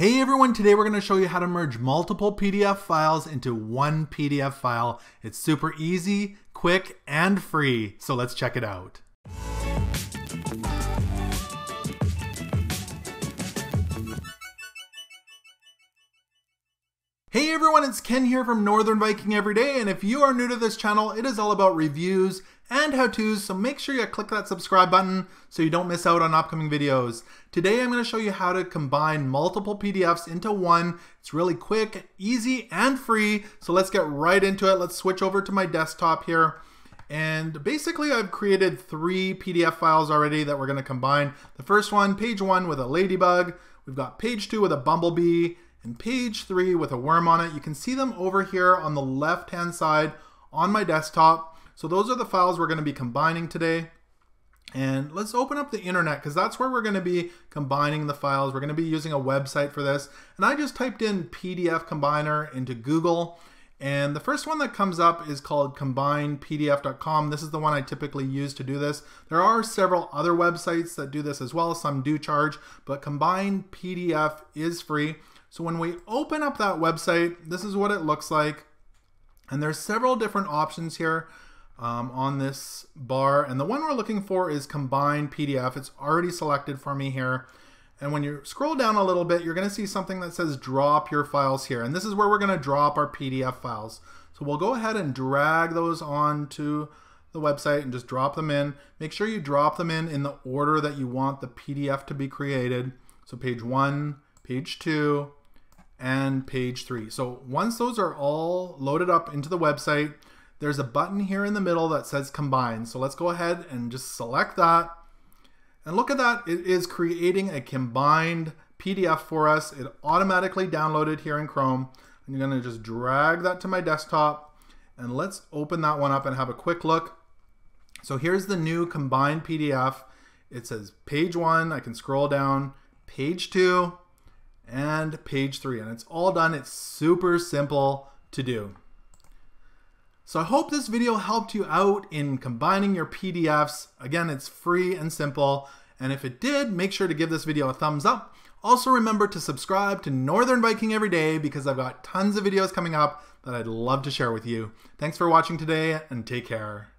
Hey everyone, today we're going to show you how to merge multiple PDF files into one PDF file. It's super easy, quick, and free, so let's check it out. Hey everyone, it's Ken here from Northern Viking Everyday, and if you are new to this channel, it is all about reviews and how-tos, so make sure you click that subscribe button so you don't miss out on upcoming videos. Today I'm going to show you how to combine multiple PDFs into one. It's really quick, easy, and free, so let's get right into it. Let's switch over to my desktop here. And basically I've created three PDF files already that we're going to combine. The first one, page one with a ladybug. We've got page two with a bumblebee and page three with a worm on it. You can see them over here on the left hand side on my desktop. So those are the files we're going to be combining today. And let's open up the internet because that's where we're going to be combining the files. We're going to be using a website for this. And I just typed in PDF Combiner into Google. And the first one that comes up is called combinepdf.com. This is the one I typically use to do this. There are several other websites that do this as well. Some do charge, but Combine PDF is free. So when we open up that website, this is what it looks like. And there's several different options here um, on this bar. And the one we're looking for is Combine PDF. It's already selected for me here. And when you scroll down a little bit, you're going to see something that says drop your files here. And this is where we're going to drop our PDF files. So we'll go ahead and drag those onto the website and just drop them in. Make sure you drop them in in the order that you want the PDF to be created. So page one, page two, and page three. So once those are all loaded up into the website, there's a button here in the middle that says combine. So let's go ahead and just select that. And look at that, it is creating a combined PDF for us. It automatically downloaded here in Chrome. I'm gonna just drag that to my desktop and let's open that one up and have a quick look. So here's the new combined PDF. It says page one, I can scroll down, page two, and page three. And it's all done. It's super simple to do. So I hope this video helped you out in combining your PDFs. Again, it's free and simple. And if it did, make sure to give this video a thumbs up. Also remember to subscribe to Northern Viking Everyday because I've got tons of videos coming up that I'd love to share with you. Thanks for watching today and take care.